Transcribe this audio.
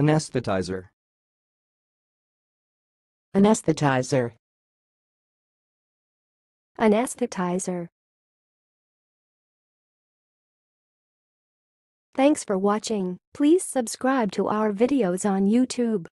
Anesthetizer. Anesthetizer. Anesthetizer. Thanks for watching. Please subscribe to our videos on YouTube.